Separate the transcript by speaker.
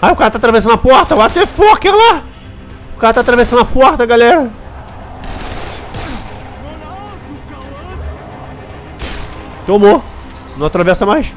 Speaker 1: Ai, o cara tá atravessando a porta. What the fuck, olha lá. O cara tá atravessando a porta, galera. Tomou. Não atravessa mais.